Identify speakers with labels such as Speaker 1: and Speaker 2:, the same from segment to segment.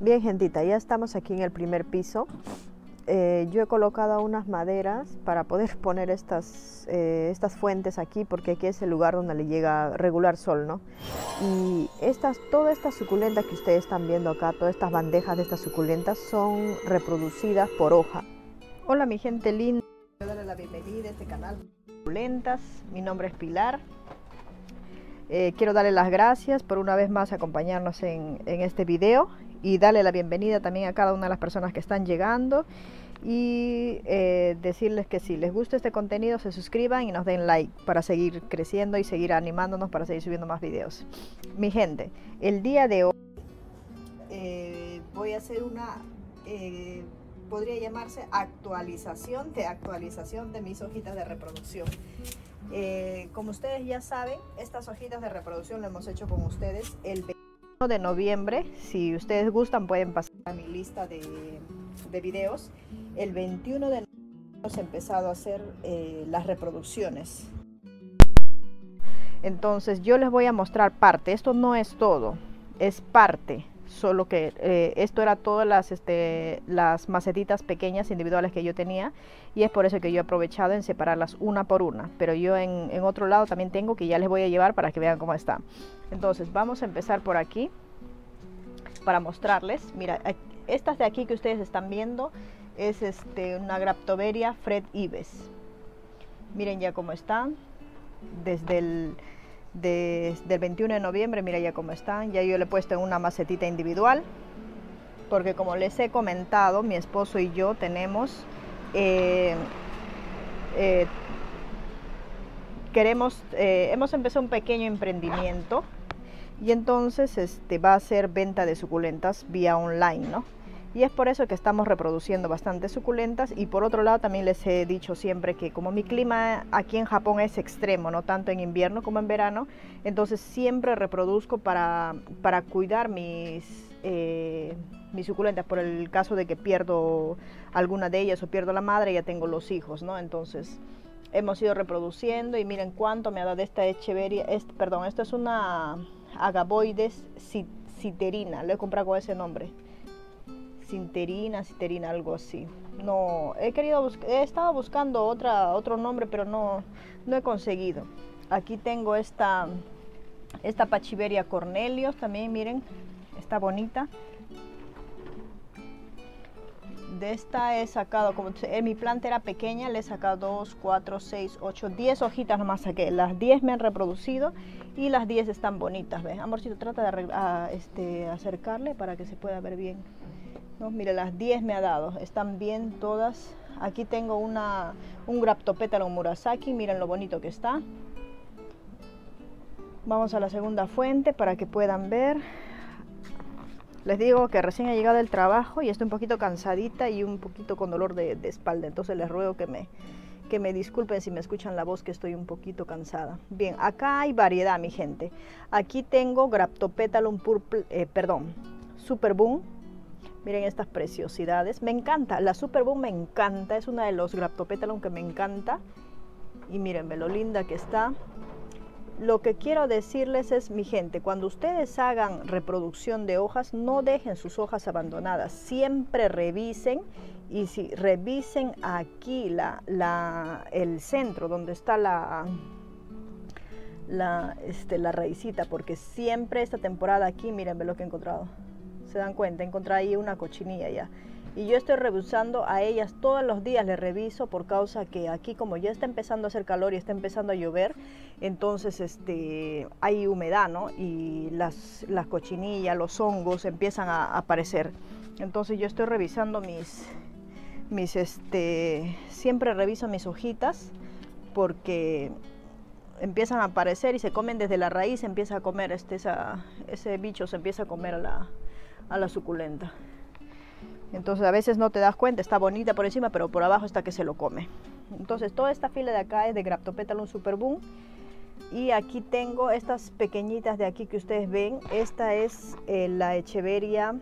Speaker 1: Bien, gentita, ya estamos aquí en el primer piso. Eh, yo he colocado unas maderas para poder poner estas, eh, estas fuentes aquí porque aquí es el lugar donde le llega regular sol, ¿no? Y estas, todas estas suculentas que ustedes están viendo acá, todas estas bandejas de estas suculentas son reproducidas por hoja. Hola mi gente linda, quiero darle la bienvenida a este canal Suculentas, mi nombre es Pilar. Eh, quiero darle las gracias por una vez más acompañarnos en, en este video y darle la bienvenida también a cada una de las personas que están llegando y eh, decirles que si les gusta este contenido se suscriban y nos den like para seguir creciendo y seguir animándonos para seguir subiendo más videos. Mi gente, el día de hoy eh, voy a hacer una, eh, podría llamarse actualización de actualización de mis hojitas de reproducción. como ustedes ya saben, estas hojitas de reproducción lo hemos hecho con ustedes el de noviembre. Si ustedes gustan pueden pasar a mi lista de, de videos. El 21 de noviembre hemos empezado a hacer eh, las reproducciones. Entonces yo les voy a mostrar parte. Esto no es todo, es parte. Solo que eh, esto era todas las, este, las macetitas pequeñas individuales que yo tenía y es por eso que yo he aprovechado en separarlas una por una. Pero yo en, en otro lado también tengo que ya les voy a llevar para que vean cómo está. Entonces vamos a empezar por aquí para mostrarles. Mira, estas de aquí que ustedes están viendo es este, una Graptoveria Fred Ives. Miren ya cómo están. Desde el, desde el 21 de noviembre, mira ya cómo están. Ya yo le he puesto en una macetita individual. Porque como les he comentado, mi esposo y yo tenemos... Eh, eh, queremos, eh, hemos empezado un pequeño emprendimiento y entonces este, va a ser venta de suculentas vía online, ¿no? Y es por eso que estamos reproduciendo bastantes suculentas y por otro lado también les he dicho siempre que como mi clima aquí en Japón es extremo, no tanto en invierno como en verano, entonces siempre reproduzco para, para cuidar mis, eh, mis suculentas por el caso de que pierdo alguna de ellas o pierdo la madre, ya tengo los hijos, ¿no? Entonces hemos ido reproduciendo y miren cuánto me ha dado esta echeveria, perdón, esto es una agaboides citerina, lo he comprado con ese nombre. Cinterina, citerina, algo así. No, he querido he estado buscando otra, otro nombre, pero no, no he conseguido. Aquí tengo esta, esta Pachiveria Cornelius, también miren, está bonita de esta he sacado, como en mi planta era pequeña, le he sacado 2, 4, 6, 8, 10 hojitas nomás saqué. Las 10 me han reproducido y las 10 están bonitas, ¿ves? Amorcito, trata de este, acercarle para que se pueda ver bien. Mire, las 10 me ha dado, están bien todas. Aquí tengo una, un graptopétalo Murasaki, miren lo bonito que está. Vamos a la segunda fuente para que puedan ver. Les digo que recién he llegado del trabajo y estoy un poquito cansadita y un poquito con dolor de, espalda, entonces les ruego que me, que me disculpen si me escuchan la voz que estoy un poquito cansada. Bien, acá hay variedad, mi gente. Aquí tengo Graptopetalum purple, eh, perdón, Superboom. Miren estas preciosidades. Me encanta, la Superboom me encanta, es una de los Graptopetalum que me encanta. Y miren, lo linda que está. Lo que quiero decirles es, mi gente, cuando ustedes hagan reproducción de hojas, no dejen sus hojas abandonadas. Siempre revisen y si revisen aquí la, el centro donde está la, la, este, la raicita, porque siempre esta temporada aquí, miren, lo que he encontrado. Se dan cuenta, encontré ahí una cochinilla ya y yo estoy revisando a ellas todos los días, les reviso por causa que aquí como ya está empezando a hacer calor y está empezando a llover, entonces este, hay humedad, ¿no? Y las, las cochinillas, los hongos empiezan a, aparecer. Entonces yo estoy revisando mis, mis, este, siempre reviso mis hojitas porque empiezan a aparecer y se comen desde la raíz, empieza a comer este, ese bicho, se empieza a comer la, a la suculenta. Entonces a veces no te das cuenta, está bonita por encima, pero por abajo está que se lo come. Entonces toda esta fila de acá es de Graptopetalum Superboom. Y aquí tengo estas pequeñitas de aquí que ustedes ven. Esta es eh, la Echeveria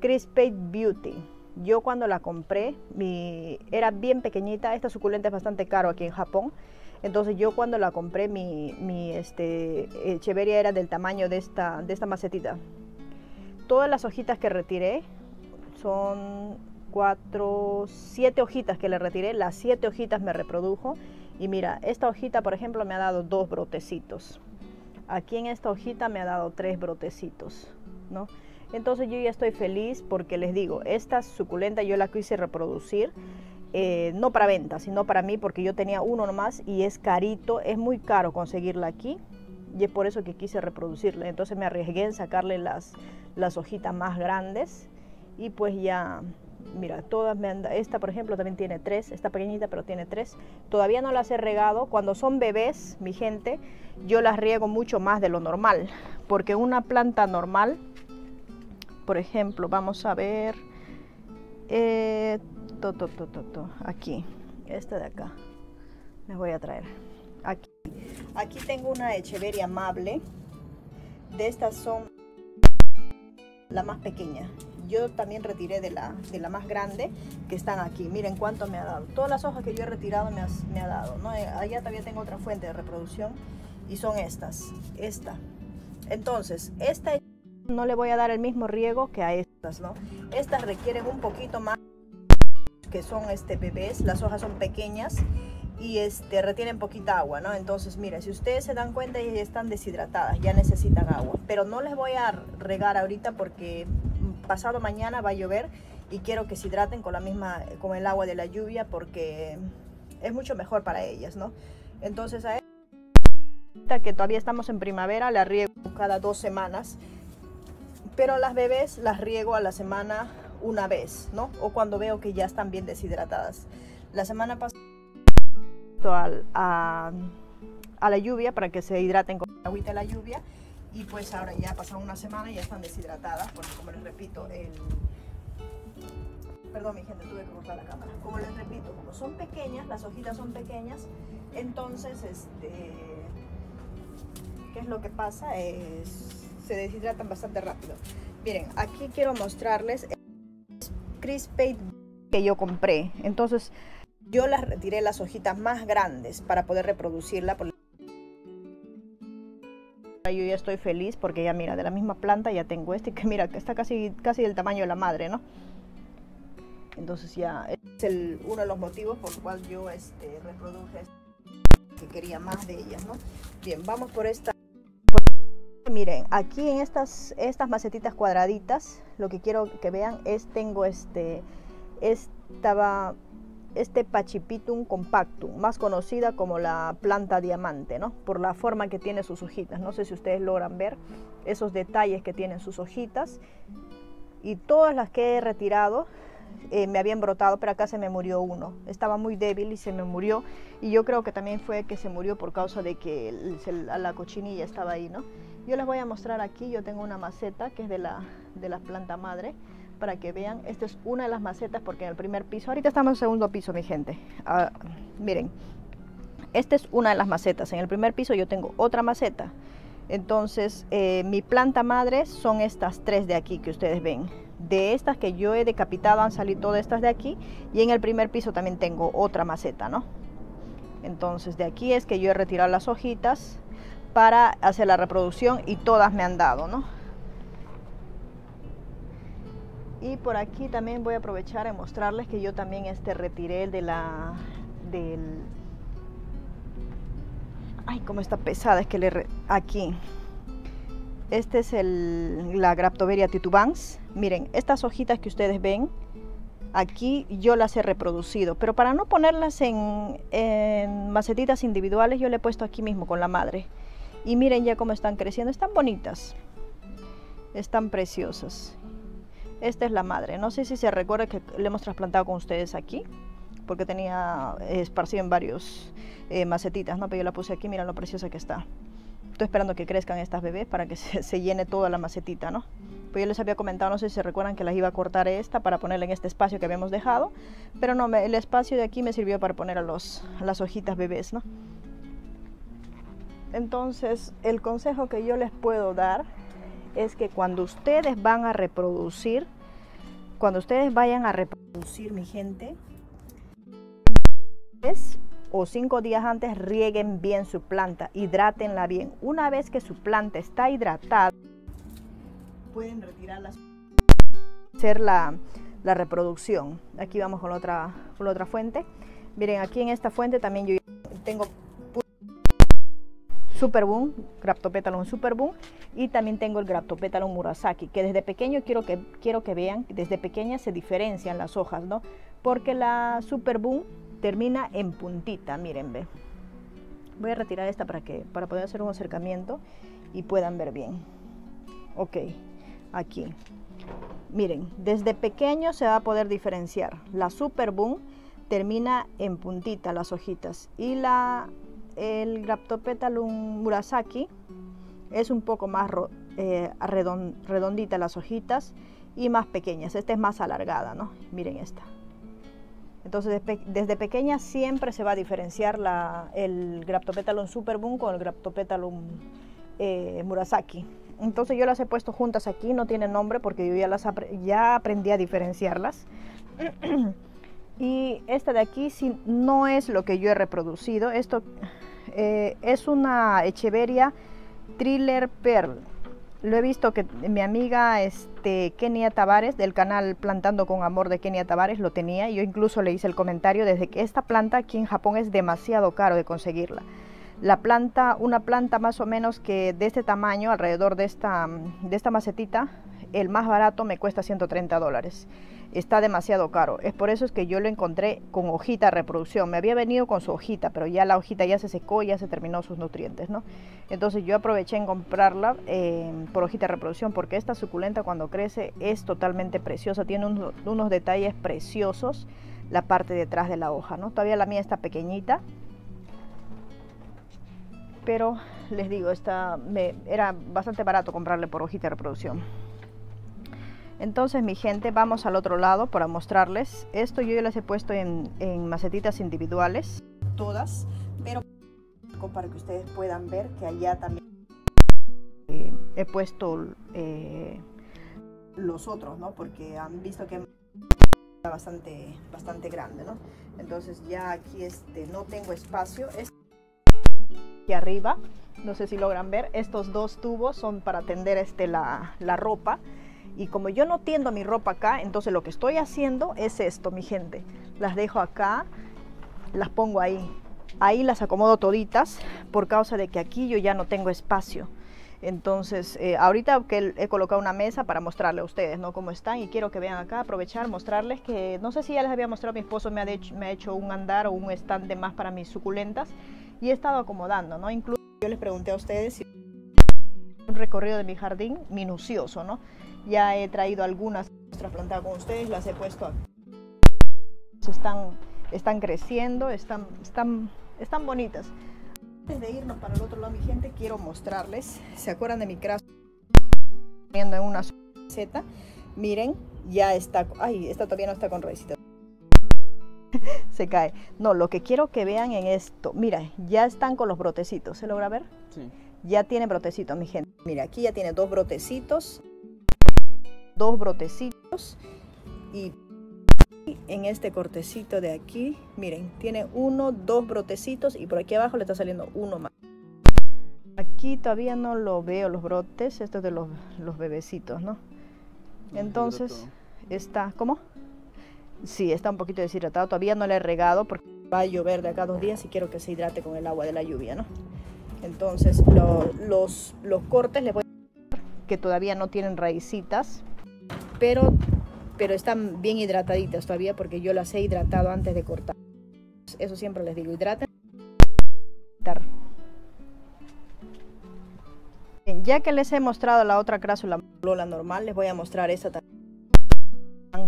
Speaker 1: Crispate Beauty. Yo cuando la compré, era bien pequeñita. Esta suculenta es bastante caro aquí en Japón. Entonces yo cuando la compré, mi, mi este, Echeveria era del tamaño de esta, de esta macetita todas las hojitas que retiré son cuatro, siete hojitas que le retiré, las siete hojitas me reprodujo y mira, esta hojita por ejemplo me ha dado dos brotecitos. Aquí en esta hojita me ha dado tres brotecitos, ¿no? Entonces yo ya estoy feliz porque les digo, esta suculenta yo la quise reproducir, eh, no para venta, sino para mí porque yo tenía uno nomás y es carito, es muy caro conseguirla aquí y es por eso que quise reproducirla. Entonces me arriesgué en sacarle las, las hojitas más grandes y pues ya mira, todas me han esta por ejemplo también tiene tres, esta pequeñita pero tiene tres. Todavía no las he regado. Cuando son bebés, mi gente, yo las riego mucho más de lo normal, porque una planta normal, por ejemplo, vamos a ver, eh, to, to, to, aquí, esta de acá, les voy a traer. Aquí, aquí tengo una echeveria amable, de estas son la más pequeña yo también retiré de la, de la más grande que están aquí. Miren cuánto me ha dado. Todas las hojas que yo he retirado me, ha dado. ¿no? Eh, allá todavía tengo otra fuente de reproducción y son estas. Esta. Entonces, esta no le voy a dar el mismo riego que a estas, ¿no? Estas requieren un poquito más que son este bebés, las hojas son pequeñas y este retienen poquita agua, ¿no? Entonces, mire, si ustedes se dan cuenta, ya están deshidratadas, ya necesitan agua, pero no les voy a regar ahorita porque pasado mañana va a llover y quiero que se hidraten con la misma, con el agua de la lluvia porque es mucho mejor para ellas, ¿no? Entonces a esta que todavía estamos en primavera la riego cada dos semanas, pero las bebés las riego a la semana una vez, ¿no? O cuando veo que ya están bien deshidratadas. La semana pasada a, a la lluvia para que se hidraten con agüita de la lluvia. Y pues ahora ya ha pasado una semana y ya están deshidratadas porque como les repito el perdón mi gente tuve que cortar la cámara. Como les repito como son pequeñas las hojitas son pequeñas entonces este qué es lo que pasa es se deshidratan bastante rápido. Miren aquí quiero mostrarles el crispate que yo compré. Entonces yo las retiré las hojitas más grandes para poder reproducirla yo ya estoy feliz porque ya mira, de la misma planta ya tengo este que mira, que está casi, casi del tamaño de la madre, ¿no? Entonces ya es el, uno de los motivos por el cual yo este, reproduje que quería más de ellas, ¿no? Bien, vamos por esta. Miren, aquí en estas, estas macetitas cuadraditas, lo que quiero que vean es, tengo este, estaba este Pachipitum compactum, más conocida como la planta diamante, ¿no? Por la forma que tiene sus hojitas. No sé si ustedes logran ver esos detalles que tienen sus hojitas. Y todas las que he retirado eh, me habían brotado, pero acá se me murió uno. Estaba muy débil y se me murió. Y yo creo que también fue que se murió por causa de que la cochinilla estaba ahí, ¿no? Yo les voy a mostrar aquí, yo tengo una maceta que es de la, de la planta madre para que vean. Esta es una de las macetas porque en el primer piso, ahorita estamos en el segundo piso, mi gente. Ah, miren, esta es una de las macetas. En el primer piso yo tengo otra maceta. Entonces, eh, mi planta madre son estas tres de aquí que ustedes ven. De estas que yo he decapitado han salido todas estas de aquí. Y en el primer piso también tengo otra maceta, ¿no? Entonces, de aquí es que yo he retirado las hojitas para hacer la reproducción y todas me han dado, ¿no? Y por aquí también voy a aprovechar a mostrarles que yo también este retiré el de la del ay cómo está pesada es que le aquí. Este es el la Graptoveria titubans. Miren estas hojitas que ustedes ven aquí yo las he reproducido. Pero para no ponerlas en, en macetitas individuales yo le he puesto aquí mismo con la madre. Y miren ya cómo están creciendo. Están bonitas. Están preciosas esta es la madre. No sé si se recuerda que le hemos trasplantado con ustedes aquí, porque tenía esparcido en varios eh, macetitas, ¿no? Pero yo la puse aquí, mira lo preciosa que está. Estoy esperando que crezcan estas bebés para que se, llene toda la macetita, ¿no? Pues yo les había comentado, no sé si se recuerdan que las iba a cortar esta para ponerla en este espacio que habíamos dejado, pero no, el espacio de aquí me sirvió para poner a las hojitas bebés, ¿no? Entonces, el consejo que yo les puedo dar es que cuando ustedes van a reproducir, cuando ustedes vayan a reproducir, mi gente, o cinco días antes rieguen bien su planta, hidrátenla bien. Una vez que su planta está hidratada, pueden retirarlas. Hacer la, la reproducción. Aquí vamos con otra, con otra fuente. Miren, aquí en esta fuente también yo tengo Superboom, Graptopetalon Superboom y también tengo el Graptopetalon Murasaki, que desde pequeño quiero que, quiero que vean, desde pequeña se diferencian las hojas, ¿no? Porque la Superboom termina en puntita, miren, ve. Voy a retirar esta para, que, para poder hacer un acercamiento y puedan ver bien. Ok, aquí. Miren, desde pequeño se va a poder diferenciar. La Superboom termina en puntita las hojitas y la el Graptopetalum murasaki es un poco más eh, redondita las hojitas y más pequeñas. Esta es más alargada, ¿no? Miren esta. Entonces, desde pequeña siempre se va a diferenciar la, el Graptopetalum superboom con el Graptopetalum eh, murasaki. Entonces yo las he puesto juntas aquí, no tienen nombre porque yo ya, las ya aprendí a diferenciarlas. y esta de aquí sí, no es lo que yo he reproducido. Esto eh, es una Echeveria Thriller Pearl. Lo he visto que mi amiga este, Kenia Tavares del canal Plantando con Amor de Kenia Tavares lo tenía. Yo incluso le hice el comentario desde que esta planta aquí en Japón es demasiado caro de conseguirla. La planta, una planta más o menos que de este tamaño, alrededor de esta, de esta macetita, el más barato me cuesta 130 dólares está demasiado caro. Es por eso es que yo lo encontré con hojita reproducción. Me había venido con su hojita, pero ya la hojita ya se secó, ya se terminó sus nutrientes, ¿no? Entonces yo aproveché en comprarla eh, por hojita reproducción porque esta suculenta cuando crece es totalmente preciosa, tiene unos, detalles preciosos la parte detrás de la hoja, ¿no? Todavía la mía está pequeñita, pero les digo, esta me, era bastante barato comprarle por hojita de reproducción. Entonces mi gente, vamos al otro lado para mostrarles. Esto yo ya las he puesto en, macetitas individuales, todas, pero para que ustedes puedan ver que allá también eh, he puesto eh, los otros, ¿no? Porque han visto que está bastante, bastante grande, ¿no? Entonces ya aquí este, no tengo espacio. aquí arriba, no sé si logran ver, estos dos tubos son para tender este, la, la ropa y como yo no tiendo mi ropa acá, entonces lo que estoy haciendo es esto, mi gente. Las dejo acá, las pongo ahí. Ahí las acomodo toditas por causa de que aquí yo ya no tengo espacio. Entonces, eh, ahorita que he colocado una mesa para mostrarle a ustedes, ¿no? Cómo están y quiero que vean acá, aprovechar, mostrarles que, no sé si ya les había mostrado, mi esposo me ha, me ha hecho un andar o un stand de más para mis suculentas y he estado acomodando, ¿no? Incluso yo les pregunté a ustedes si un recorrido de mi jardín minucioso, ¿no? Ya he traído algunas trasplantadas con ustedes, las he puesto aquí. Están, están creciendo, están, están, están bonitas. Antes de irnos para el otro lado, mi gente, quiero mostrarles. ¿Se acuerdan de mi craso? Poniendo en una seta. Miren, ya está. Ay, esta todavía no está con raíces. Se cae. No, lo que quiero que vean en esto. Mira, ya están con los brotecitos. ¿Se logra ver? Sí. Ya tiene brotecitos, mi gente. Mira, aquí ya tiene dos brotecitos dos brotecitos y en este cortecito de aquí, miren, tiene uno, dos brotecitos y por aquí abajo le está saliendo uno más. Aquí todavía no lo veo los brotes, esto es de los, los bebecitos, ¿no? Entonces, está, ¿cómo? Sí, está un poquito deshidratado, todavía no le he regado porque va a llover de acá dos días y quiero que se hidrate con el agua de la lluvia, ¿no? Entonces, los, los cortes les voy a que todavía no tienen raicitas, pero, pero están bien hidrataditas todavía porque yo las he hidratado antes de cortar. Eso siempre les digo, hidraten. ya que les he mostrado la otra crásula normal, les voy a mostrar esta también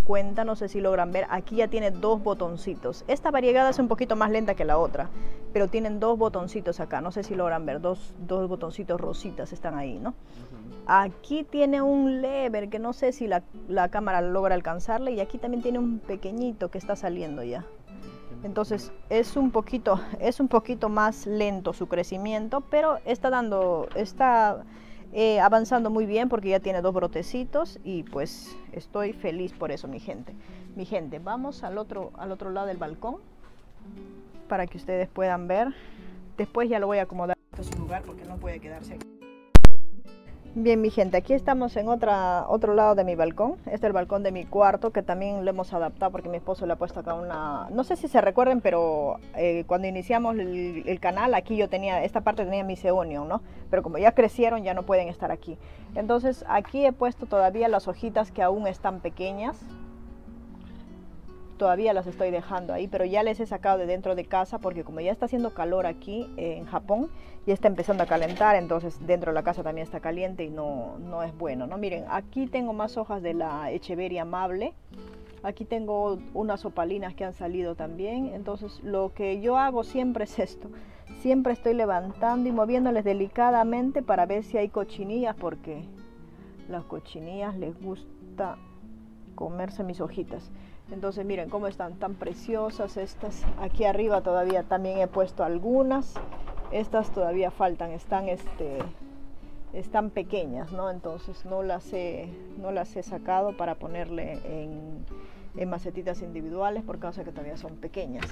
Speaker 1: cuenta, no sé si logran ver, aquí ya tiene dos botoncitos. Esta variegada es un poquito más lenta que la otra, pero tienen dos botoncitos acá, no sé si logran ver, dos, dos botoncitos rositas están ahí, ¿no? Aquí tiene un lever que no sé si la, la cámara logra alcanzarle y aquí también tiene un pequeñito que está saliendo ya. Entonces es un poquito, es un poquito más lento su crecimiento, pero está dando, está eh, avanzando muy bien porque ya tiene dos brotecitos y pues estoy feliz por eso, mi gente. Mi gente, vamos al otro, al otro lado del balcón para que ustedes puedan ver. Después ya lo voy a acomodar en su lugar porque no puede quedarse aquí. Bien, mi gente, aquí estamos en otra, otro lado de mi balcón. Este es el balcón de mi cuarto, que también lo hemos adaptado porque mi esposo le ha puesto acá una... No sé si se recuerden, pero eh, cuando iniciamos el, canal, aquí yo tenía, esta parte tenía mi Seonion, ¿no? Pero como ya crecieron, ya no pueden estar aquí. Entonces, aquí he puesto todavía las hojitas que aún están pequeñas todavía las estoy dejando ahí, pero ya les he sacado de dentro de casa porque como ya está haciendo calor aquí en Japón, ya está empezando a calentar, entonces dentro de la casa también está caliente y no, no es bueno, ¿no? Miren, aquí tengo más hojas de la Echeveria amable, aquí tengo unas opalinas que han salido también, entonces lo que yo hago siempre es esto, siempre estoy levantando y moviéndoles delicadamente para ver si hay cochinillas porque las cochinillas les gusta comerse mis hojitas. Entonces miren cómo están tan preciosas estas. Aquí arriba todavía también he puesto algunas. Estas todavía faltan, están este están pequeñas, ¿no? Entonces no las he, no las he sacado para ponerle en, macetitas individuales por causa que todavía son pequeñas.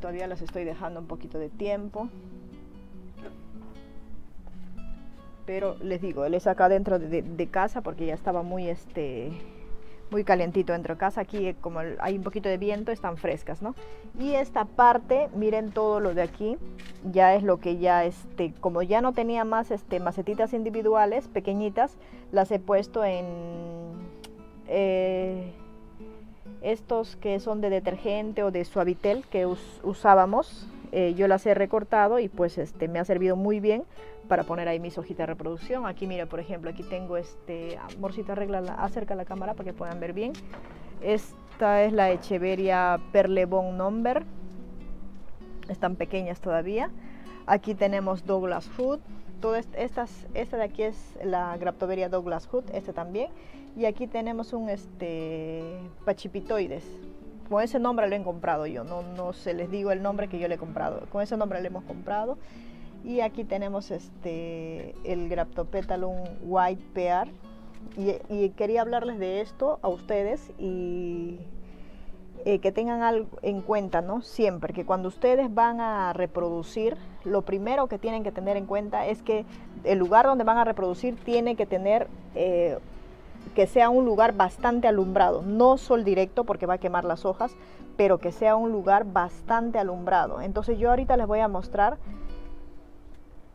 Speaker 1: Todavía las estoy dejando un poquito de tiempo. Pero les digo, les he sacado dentro de, de casa porque ya estaba muy este muy calientito dentro de casa. Aquí eh, como hay un poquito de viento, están frescas, ¿no? Y esta parte, miren todo lo de aquí, ya es lo que ya, este, como ya no tenía más este, macetitas individuales, pequeñitas, las he puesto en eh, estos que son de detergente o de suavitel que usábamos. Eh, yo las he recortado y pues este, me ha servido muy bien para poner ahí mis hojitas de reproducción. Aquí mira, por ejemplo, aquí tengo este, amorcita, arregla acerca la cámara para que puedan ver bien. Esta es la Echeveria Perlebon Number. Están pequeñas todavía. Aquí tenemos Douglas Hood. Todas estas, esta de aquí es la Graptoveria Douglas Hood, este también. Y aquí tenemos un este, Pachipitoides. Con ese nombre lo he comprado yo, no, no se les digo el nombre que yo le he comprado. Con ese nombre lo hemos comprado. Y aquí tenemos este, el Graptopetalum White Pear. Y, quería hablarles de esto a ustedes y eh, que tengan algo en cuenta, ¿no? Siempre que cuando ustedes van a reproducir, lo primero que tienen que tener en cuenta es que el lugar donde van a reproducir tiene que tener eh, que sea un lugar bastante alumbrado, no sol directo porque va a quemar las hojas, pero que sea un lugar bastante alumbrado. Entonces yo ahorita les voy a mostrar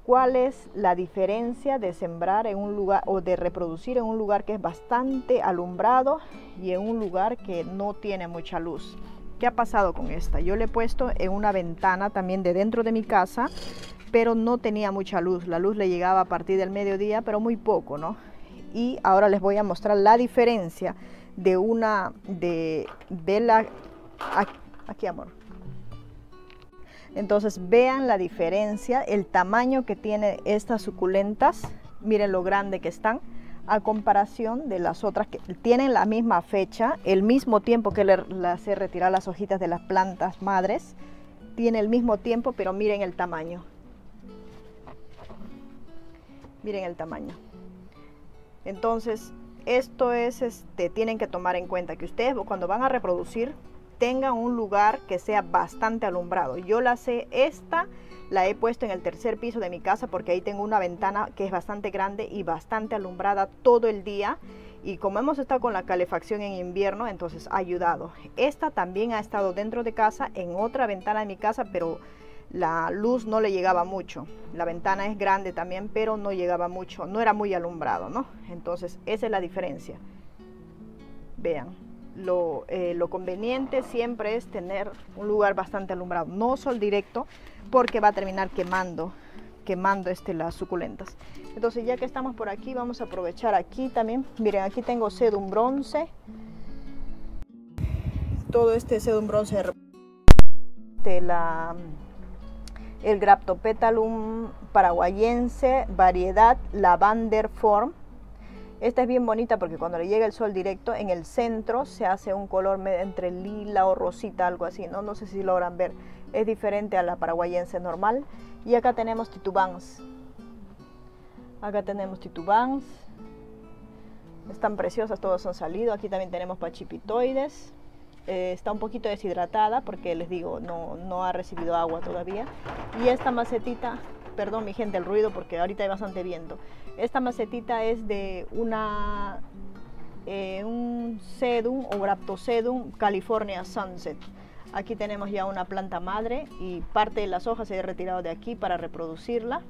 Speaker 1: cuál es la diferencia de sembrar en un lugar o de reproducir en un lugar que es bastante alumbrado y en un lugar que no tiene mucha luz. ¿Qué ha pasado con esta? Yo le he puesto en una ventana también de dentro de mi casa, pero no tenía mucha luz. La luz le llegaba a partir del mediodía, pero muy poco, ¿no? Y ahora les voy a mostrar la diferencia de una de, de la aquí amor entonces vean la diferencia, el tamaño que tiene estas suculentas, miren lo grande que están a comparación de las otras que tienen la misma fecha, el mismo tiempo que le, hace retirar las hojitas de las plantas madres, tiene el mismo tiempo, pero miren el tamaño. Miren el tamaño. Entonces, esto es, este, tienen que tomar en cuenta que ustedes cuando van a reproducir tenga un lugar que sea bastante alumbrado. Yo la sé, esta la he puesto en el tercer piso de mi casa porque ahí tengo una ventana que es bastante grande y bastante alumbrada todo el día. Y como hemos estado con la calefacción en invierno, entonces ha ayudado. Esta también ha estado dentro de casa, en otra ventana de mi casa, pero la luz no le llegaba mucho. La ventana es grande también, pero no llegaba mucho, no era muy alumbrado, ¿no? Entonces, esa es la diferencia. Vean lo, eh, lo, conveniente siempre es tener un lugar bastante alumbrado, no sol directo, porque va a terminar quemando, quemando este, las suculentas. Entonces ya que estamos por aquí, vamos a aprovechar aquí también. Miren, aquí tengo sedum bronce. Todo este sedum bronce de la el Graptopetalum paraguayense, variedad Lavander Form esta es bien bonita porque cuando le llega el sol directo, en el centro se hace un color entre lila o rosita, algo así, ¿no? No sé si logran ver. Es diferente a la paraguayense normal. Y acá tenemos titubans. Acá tenemos titubans. Están preciosas, todos han salido. Aquí también tenemos pachipitoides. Eh, está un poquito deshidratada porque les digo, no, no ha recibido agua todavía. Y esta macetita perdón mi gente el ruido porque ahorita hay bastante viento. Esta macetita es de una eh, un sedum o graptosedum California Sunset. Aquí tenemos ya una planta madre y parte de las hojas se ha retirado de aquí para reproducirla.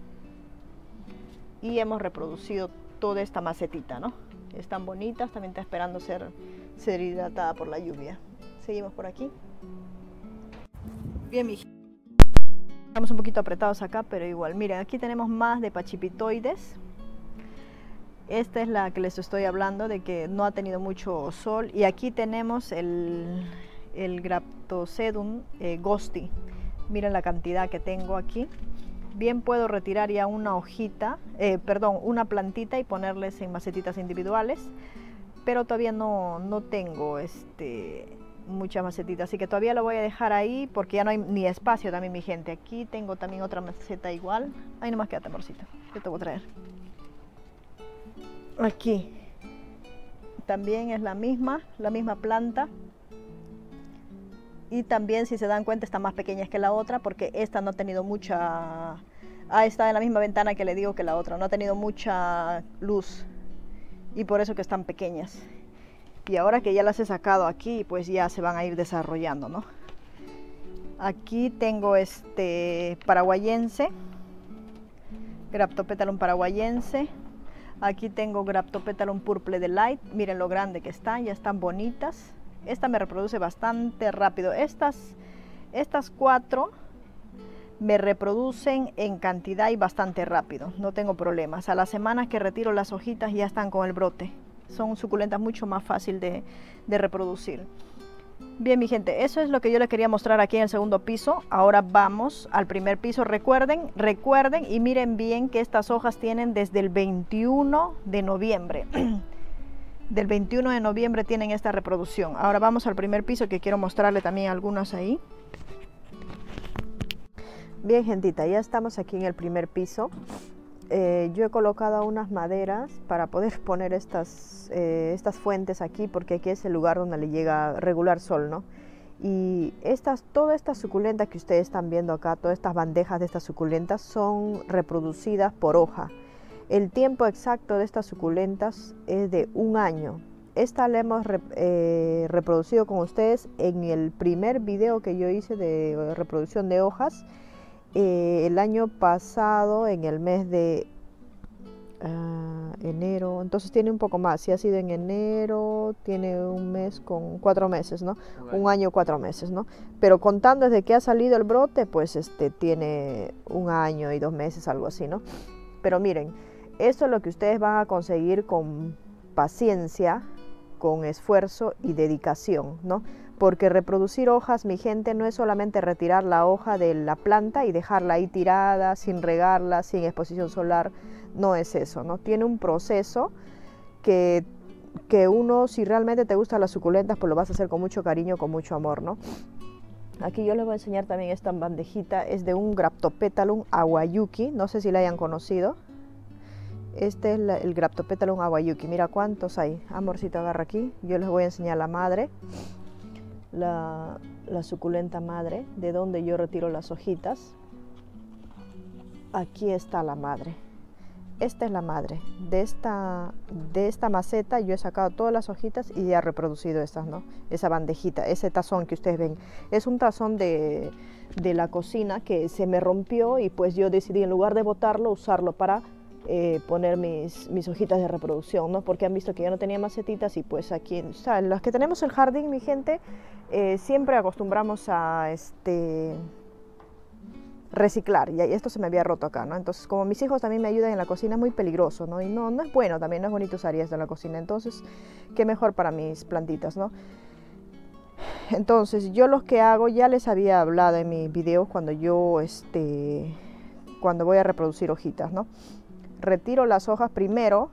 Speaker 1: Y hemos reproducido toda esta macetita, ¿no? Están bonitas, también está esperando ser, ser hidratada por la lluvia. Seguimos por aquí. Bien, mi Estamos un poquito apretados acá, pero igual. Miren, aquí tenemos más de pachipitoides. Esta es la que les estoy hablando, de que no ha tenido mucho sol. Y aquí tenemos el, el Graptosedum eh, Gosti. Miren la cantidad que tengo aquí. Bien puedo retirar ya una hojita, eh, perdón, una plantita y ponerles en macetitas individuales. Pero todavía no, no tengo este, mucha macetita, así que todavía lo voy a dejar ahí porque ya no hay ni espacio también mi gente. Aquí tengo también otra maceta igual. Ahí nomás queda temorcito, que te voy a traer. Aquí también es la misma, la misma planta. Y también si se dan cuenta está más pequeña que la otra porque esta no ha tenido mucha... Ah, está en la misma ventana que le digo que la otra, no ha tenido mucha luz y por eso que están pequeñas y ahora que ya las he sacado aquí pues ya se van a ir desarrollando ¿no? aquí tengo este paraguayense Graptopetalum paraguayense. Aquí tengo Graptopetalum purple de light. Miren lo grande que están ya están bonitas. Esta me reproduce bastante rápido. Estas estas cuatro me reproducen en cantidad y bastante rápido. No tengo problemas. A la semana que retiro las hojitas ya están con el brote son suculentas mucho más fácil de, reproducir. Bien, mi gente, eso es lo que yo les quería mostrar aquí en el segundo piso. Ahora vamos al primer piso. Recuerden, recuerden y miren bien que estas hojas tienen desde el 21 de noviembre. Del 21 de noviembre tienen esta reproducción. Ahora vamos al primer piso que quiero mostrarle también algunas ahí. Bien, gentita, ya estamos aquí en el primer piso. Eh, yo he colocado unas maderas para poder poner estas, eh, estas fuentes aquí porque aquí es el lugar donde le llega regular sol, ¿no? Y estas, todas estas suculentas que ustedes están viendo acá, todas estas bandejas de estas suculentas son reproducidas por hoja. El tiempo exacto de estas suculentas es de un año. Esta la hemos eh, reproducido con ustedes en el primer video que yo hice de reproducción de hojas eh, el año pasado, en el mes de ah, enero, entonces tiene un poco más. Si ha sido en enero, tiene un mes con cuatro meses, ¿no? Un año, cuatro meses, ¿no? Pero contando desde que ha salido el brote, pues este tiene un año y dos meses, algo así, ¿no? Pero miren, esto es lo que ustedes van a conseguir con paciencia, con esfuerzo y dedicación, ¿no? Porque reproducir hojas, mi gente, no es solamente retirar la hoja de la planta y dejarla ahí tirada, sin regarla, sin exposición solar, no es eso, ¿no? Tiene un proceso que, que uno, si realmente te gustan las suculentas, pues lo vas a hacer con mucho cariño, con mucho amor, ¿no? Aquí yo les voy a enseñar también esta bandejita, es de un Graptopetalum aguayuki, no sé si la hayan conocido. Este es el Graptopetalum aguayuki, mira cuántos hay. Amorcito, agarra aquí, yo les voy a enseñar la madre la, suculenta madre, de donde yo retiro las hojitas. Aquí está la madre. Esta es la madre. De esta, de esta maceta yo he sacado todas las hojitas y he reproducido estas, ¿no? Esa bandejita, ese tazón que ustedes ven. Es un tazón de, de la cocina que se me rompió y pues yo decidí en lugar de botarlo, usarlo para eh, poner mis, hojitas de reproducción, ¿no? Porque han visto que ya no tenía macetitas y pues aquí, o sea, los que tenemos el jardín, mi gente, eh, siempre acostumbramos a este reciclar y esto se me había roto acá, ¿no? Entonces, como mis hijos también me ayudan en la cocina, es muy peligroso, ¿no? Y no, es bueno también, no es bonito usar esto en la cocina, entonces, qué mejor para mis plantitas, ¿no? Entonces, yo lo que hago, ya les había hablado en mis videos cuando yo, este, cuando voy a reproducir hojitas, ¿no? Retiro las hojas primero,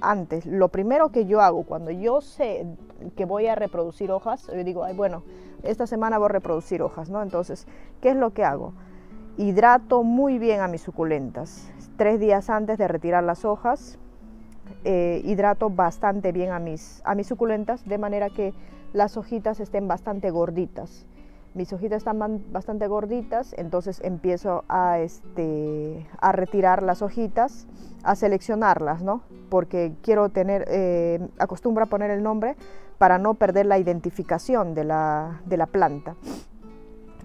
Speaker 1: antes. Lo primero que yo hago cuando yo sé que voy a reproducir hojas, yo digo, Ay, bueno, esta semana voy a reproducir hojas, ¿no? Entonces, ¿qué es lo que hago? Hidrato muy bien a mis suculentas. Tres días antes de retirar las hojas, eh, hidrato bastante bien a mis, a mis suculentas, de manera que las hojitas estén bastante gorditas. Mis hojitas están bastante gorditas, entonces empiezo a, este, a retirar las hojitas, a seleccionarlas, ¿no? Porque quiero tener, eh, acostumbro a poner el nombre para no perder la identificación de la, de la planta.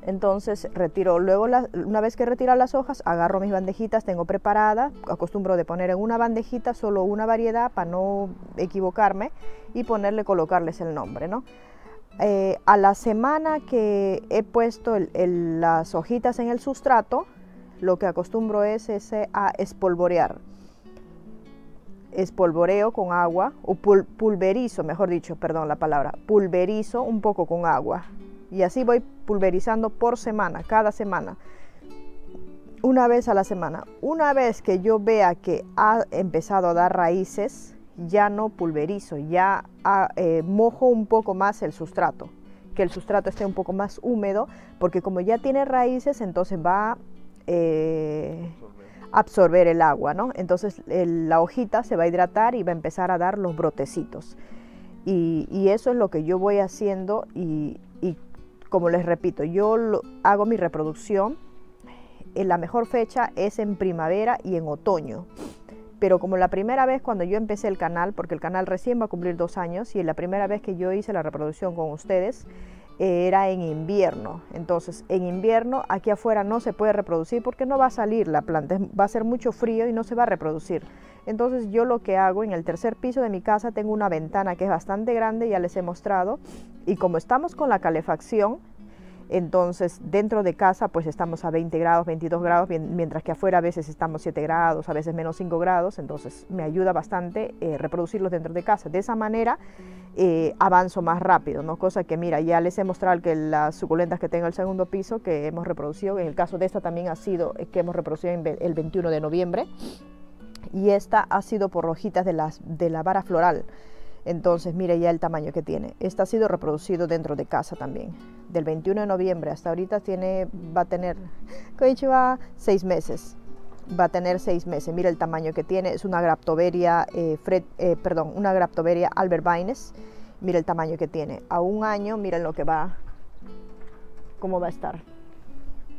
Speaker 1: Entonces retiro, luego una vez que retiro las hojas, agarro mis bandejitas, tengo preparada, acostumbro de poner en una bandejita solo una variedad para no equivocarme y ponerle, colocarles el nombre, ¿no? Eh, a la semana que he puesto las hojitas en el sustrato, lo que acostumbro es ese a espolvorear. Espolvoreo con agua, o pulverizo, mejor dicho, perdón la palabra, pulverizo un poco con agua. Y así voy pulverizando por semana, cada semana. Una vez a la semana. Una vez que yo vea que ha empezado a dar raíces, ya no pulverizo, ya ah, eh, mojo un poco más el sustrato, que el sustrato esté un poco más húmedo, porque como ya tiene raíces, entonces va a eh, absorber el agua, ¿no? Entonces la hojita se va a hidratar y va a empezar a dar los brotecitos. Y, eso es lo que yo voy haciendo y, como les repito, yo hago mi reproducción, en la mejor fecha es en primavera y en otoño pero como la primera vez cuando yo empecé el canal, porque el canal recién va a cumplir dos años y la primera vez que yo hice la reproducción con ustedes eh, era en invierno. Entonces, en invierno aquí afuera no se puede reproducir porque no va a salir la planta, va a ser mucho frío y no se va a reproducir. Entonces yo lo que hago en el tercer piso de mi casa tengo una ventana que es bastante grande, ya les he mostrado, y como estamos con la calefacción, entonces, dentro de casa, pues estamos a 20 grados, 22 grados, mientras que afuera a veces estamos 7 grados, a veces menos 5 grados. Entonces, me ayuda bastante eh, reproducirlos dentro de casa. De esa manera, eh, avanzo más rápido, ¿no? Cosa que, mira, ya les he mostrado que las suculentas que tengo el segundo piso, que hemos reproducido, en el caso de esta también ha sido eh, que hemos reproducido el 21 de noviembre. Y esta ha sido por hojitas de, las, de la vara floral. Entonces, mire ya el tamaño que tiene. Este ha sido reproducido dentro de casa también. Del 21 de noviembre hasta ahorita tiene, va a tener, va seis meses. Va a tener seis meses. Mire el tamaño que tiene. Es una Graptoveria, eh, eh, perdón, una Graptoveria Albervines. Mire el tamaño que tiene. A un año, miren lo que va, cómo va a estar.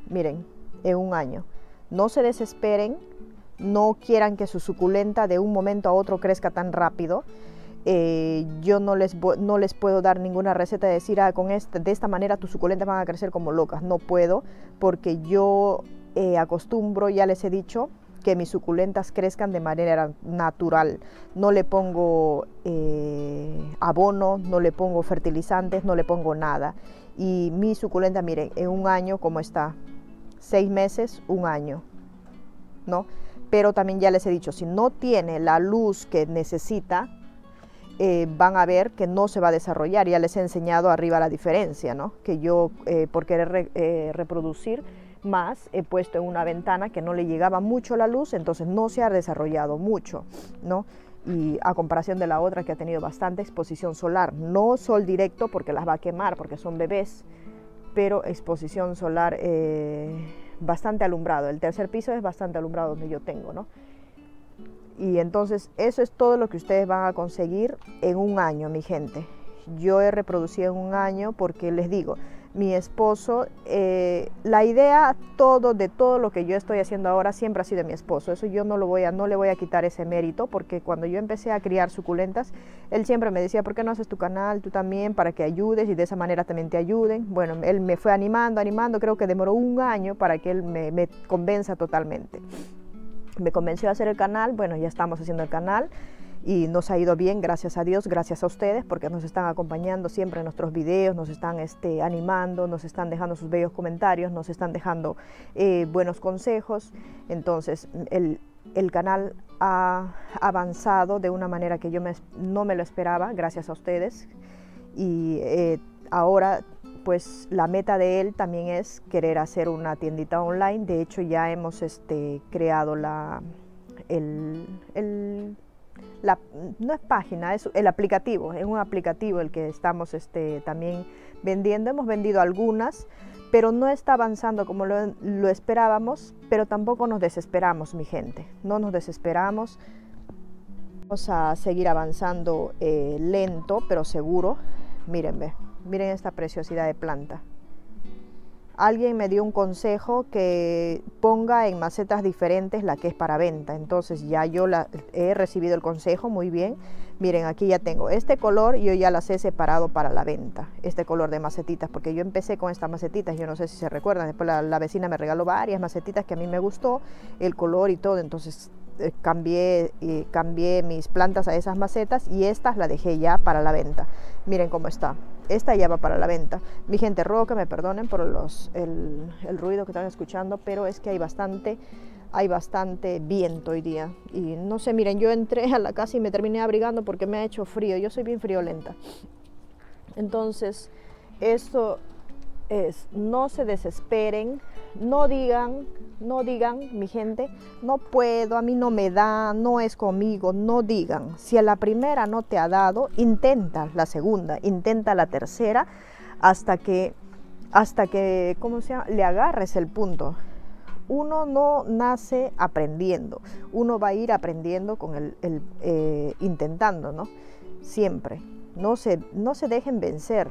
Speaker 1: Miren, en un año. No se desesperen, no quieran que su suculenta de un momento a otro crezca tan rápido eh, yo no les, no les puedo dar ninguna receta de decir, ah, con este, de esta manera tus suculentas van a crecer como locas. No puedo, porque yo eh, acostumbro, ya les he dicho, que mis suculentas crezcan de manera natural. No le pongo eh, abono, no le pongo fertilizantes, no le pongo nada. Y mi suculenta, miren, en un año, como está? Seis meses, un año, ¿no? Pero también ya les he dicho, si no tiene la luz que necesita, eh, van a ver que no se va a desarrollar. Ya les he enseñado arriba la diferencia, ¿no? que yo eh, por querer eh, reproducir más he puesto en una ventana que no le llegaba mucho la luz, entonces no se ha desarrollado mucho. ¿no? y a comparación de la otra que ha tenido bastante exposición solar, no sol directo porque las va a quemar porque son bebés, pero exposición solar bastante alumbrado. El tercer piso es bastante alumbrado donde yo tengo, ¿no? Y entonces eso es todo lo que ustedes van a conseguir en un año, mi gente. Yo he reproducido en un año porque les digo, mi esposo, eh, la idea todo de todo lo que yo estoy haciendo ahora siempre ha sido mi esposo. Eso yo no lo voy a, no le voy a quitar ese mérito porque cuando yo empecé a criar suculentas, él siempre me decía, ¿por qué no haces tu canal tú también para que ayudes y de esa manera también te ayuden? Bueno, él me fue animando, animando, creo que demoró un año para que él me, me convenza totalmente me convenció a hacer el canal, bueno, ya estamos haciendo el canal y nos ha ido bien, gracias a Dios, gracias a ustedes, porque nos están acompañando siempre en nuestros videos, nos están este, animando, nos están dejando sus bellos comentarios, nos están dejando eh, buenos consejos. Entonces, el, canal ha avanzado de una manera que yo no me lo esperaba, gracias a ustedes. Y eh, ahora pues la meta de él también es querer hacer una tiendita online. De hecho, ya hemos este, creado la, el, la, no es página, es el aplicativo, es un aplicativo el que estamos este, también vendiendo. Hemos vendido algunas, pero no está avanzando como lo, esperábamos, pero tampoco nos desesperamos, mi gente. No nos desesperamos. Vamos a seguir avanzando eh, lento, pero seguro. Mírenme. Miren esta preciosidad de planta. alguien me dio un consejo que ponga en macetas diferentes la que es para venta. Entonces ya yo la, he recibido el consejo muy bien. Miren, aquí ya tengo este color, yo ya las he separado para la venta, este color de macetitas, porque yo empecé con estas macetitas, yo no sé si se recuerdan, después la, vecina me regaló varias macetitas que a mí me gustó, el color y todo, entonces eh, cambié, eh, cambié mis plantas a esas macetas y estas la dejé ya para la venta. Miren cómo está esta ya va para la venta. Mi gente, ruego que me perdonen por los, el, ruido que están escuchando, pero es que hay bastante, hay bastante viento hoy día. Y no sé, miren, yo entré a la casa y me terminé abrigando porque me ha hecho frío. Yo soy bien friolenta. Entonces, esto es, no se desesperen, no digan, no digan, mi gente, no puedo, a mí no me da, no es conmigo, no digan. Si a la primera no te ha dado, intenta la segunda, intenta la tercera, hasta que, hasta que, ¿cómo se llama? Le agarres el punto. Uno no nace aprendiendo, uno va a ir aprendiendo con el, eh, intentando, ¿no? Siempre. No se, no se dejen vencer,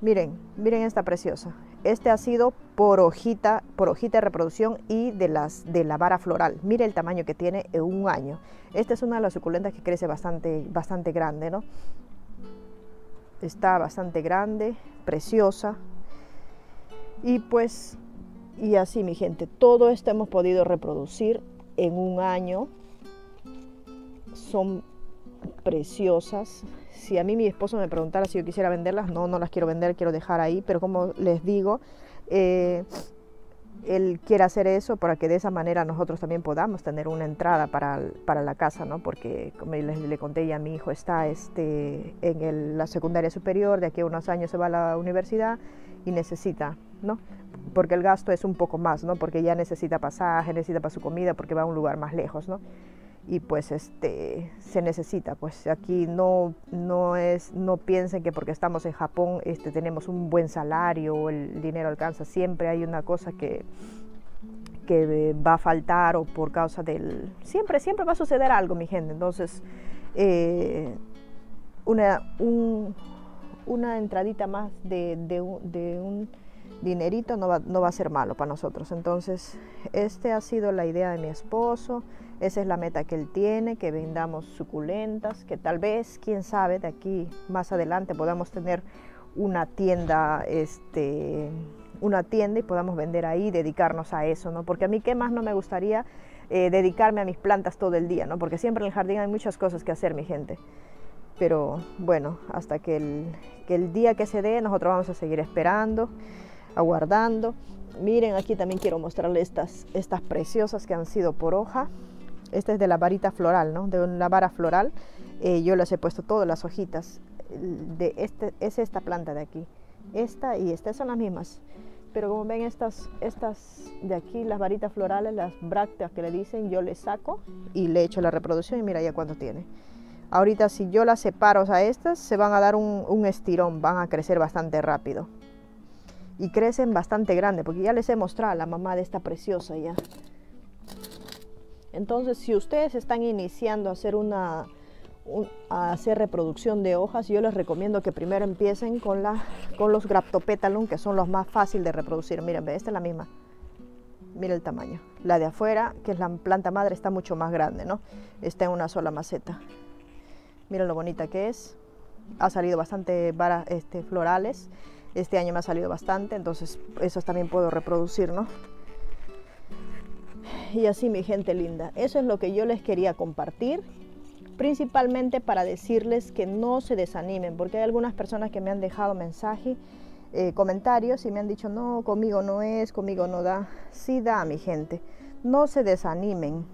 Speaker 1: Miren, miren esta preciosa. Este ha sido por hojita, por hojita de reproducción y de, las, de la vara floral. Mire el tamaño que tiene en un año. Esta es una de las suculentas que crece bastante, bastante grande, ¿no? Está bastante grande, preciosa. Y pues, y así mi gente, todo esto hemos podido reproducir en un año. Son preciosas, si a mí mi esposo me preguntara si yo quisiera venderlas, no, no las quiero vender, quiero dejar ahí, pero como les digo, eh, él quiere hacer eso para que de esa manera nosotros también podamos tener una entrada para, para la casa, ¿no? Porque como les, le conté ya, mi hijo está este, en la secundaria superior, de aquí a unos años se va a la universidad y necesita, ¿no? Porque el gasto es un poco más, ¿no? Porque ya necesita pasaje, necesita para su comida, porque va a un lugar más lejos, ¿no? Y pues este se necesita pues aquí no no es no piensen que porque estamos en Japón este tenemos un buen salario el dinero alcanza siempre hay una cosa que que va a faltar o por causa del siempre siempre va a suceder algo mi gente. Entonces eh, una una entradita más de, de, de un dinerito no va, no va a ser malo para nosotros. Entonces este ha sido la idea de mi esposo esa es la meta que él tiene, que vendamos suculentas, que tal vez, quién sabe, de aquí más adelante podamos tener una tienda, este, una tienda y podamos vender ahí, dedicarnos a eso, ¿no? Porque a mí qué más no me gustaría eh, dedicarme a mis plantas todo el día, ¿no? Porque siempre en el jardín hay muchas cosas que hacer, mi gente. Pero bueno, hasta que el, que el día que se dé, nosotros vamos a seguir esperando, aguardando. Miren, aquí también quiero mostrarles estas, estas preciosas que han sido por hoja. Esta es de la varita floral, ¿no? De la vara floral. Eh, yo les he puesto todas las hojitas. De este, es esta planta de aquí. Esta y esta son las mismas. Pero como ven estas, estas de aquí, las varitas florales, las brácteas que le dicen, yo les saco y le echo la reproducción y mira ya cuánto tiene. Ahorita si yo las separo a estas, se van a dar un, un estirón, van a crecer bastante rápido. Y crecen bastante grande, porque ya les he mostrado a la mamá de esta preciosa ya. Entonces, si ustedes están iniciando a hacer una a hacer reproducción de hojas, yo les recomiendo que primero empiecen con, la, con los Graptopetalum, que son los más fáciles de reproducir. Miren, esta es la misma. Mira el tamaño. La de afuera, que es la planta madre, está mucho más grande, ¿no? Está en una sola maceta. Miren lo bonita que es. Ha salido bastante varas este, florales. Este año me ha salido bastante, entonces esos también puedo reproducir, ¿no? Y así mi gente linda. Eso es lo que yo les quería compartir, principalmente para decirles que no se desanimen, porque hay algunas personas que me han dejado mensajes, eh, comentarios y me han dicho, no, conmigo no es, conmigo no da. Sí da, mi gente. No se desanimen,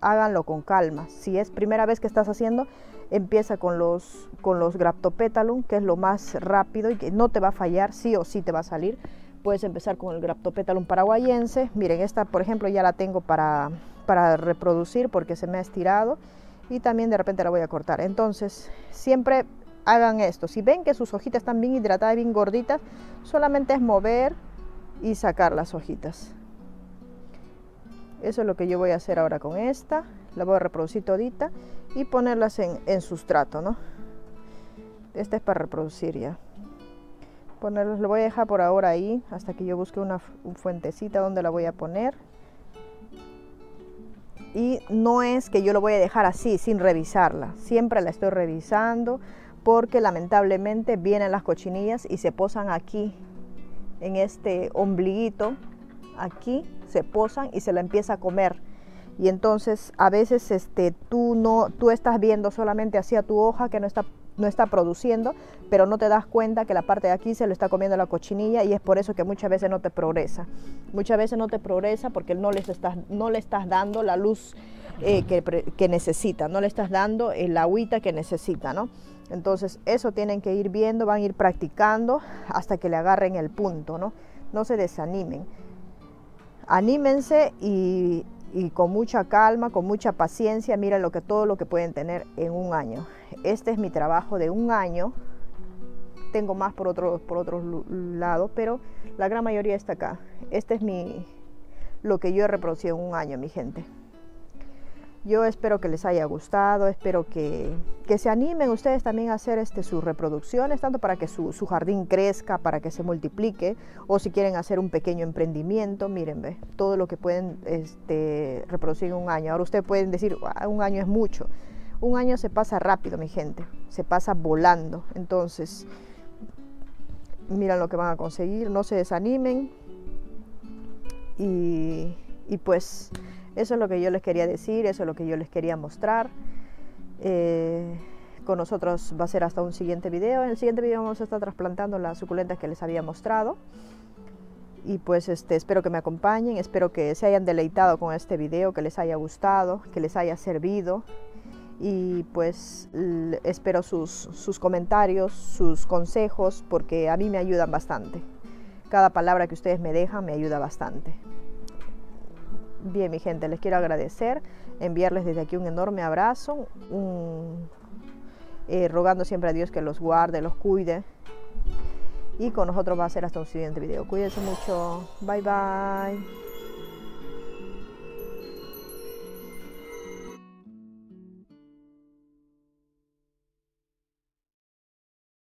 Speaker 1: háganlo con calma. Si es primera vez que estás haciendo, empieza con los, con los Graptopetalum, que es lo más rápido y que no te va a fallar, sí o sí te va a salir puedes empezar con el Graptopetalum paraguayense. Miren, esta por ejemplo ya la tengo para, para reproducir porque se me ha estirado y también de repente la voy a cortar. Entonces, siempre hagan esto. Si ven que sus hojitas están bien hidratadas, bien gorditas, solamente es mover y sacar las hojitas. Eso es lo que yo voy a hacer ahora con esta. La voy a reproducir todita y ponerlas en, en sustrato, ¿no? Esta es para reproducir ya. Ponerlos, lo voy a dejar por ahora ahí hasta que yo busque una fuentecita donde la voy a poner. Y no es que yo lo voy a dejar así sin revisarla, siempre la estoy revisando porque lamentablemente vienen las cochinillas y se posan aquí en este ombliguito, aquí se posan y se la empieza a comer. Y entonces a veces este, tú, no, tú estás viendo solamente hacia tu hoja que no está no está produciendo, pero no te das cuenta que la parte de aquí se lo está comiendo la cochinilla y es por eso que muchas veces no te progresa. Muchas veces no te progresa porque no, les estás, no le estás dando la luz eh, que, necesita, no le estás dando el agüita que necesita, ¿no? Entonces eso tienen que ir viendo, van a ir practicando hasta que le agarren el punto, ¿no? No se desanimen. Anímense y, y con mucha calma, con mucha paciencia, miren lo que, todo lo que pueden tener en un año. Este es mi trabajo de un año. Tengo más por otro, por otro lado, pero la gran mayoría está acá. Este es mi, lo que yo he reproducido en un año, mi gente. Yo espero que les haya gustado, espero que, que se animen ustedes también a hacer este, sus reproducciones, tanto para que su, su, jardín crezca, para que se multiplique, o si quieren hacer un pequeño emprendimiento, miren, ve, todo lo que pueden este, reproducir en un año. Ahora ustedes pueden decir, un año es mucho. Un año se pasa rápido, mi gente, se pasa volando. Entonces, miren lo que van a conseguir, no se desanimen. Y, y pues eso es lo que yo les quería decir, eso es lo que yo les quería mostrar. Eh, con nosotros va a ser hasta un siguiente video. En el siguiente video vamos a estar trasplantando las suculentas que les había mostrado. Y pues este, espero que me acompañen, espero que se hayan deleitado con este video, que les haya gustado, que les haya servido. Y pues espero sus, sus comentarios, sus consejos, porque a mí me ayudan bastante. Cada palabra que ustedes me dejan me ayuda bastante. Bien, mi gente, les quiero agradecer, enviarles desde aquí un enorme abrazo, eh, rogando siempre a Dios que los guarde, los cuide. Y con nosotros va a ser hasta un siguiente video. Cuídense mucho. Bye bye.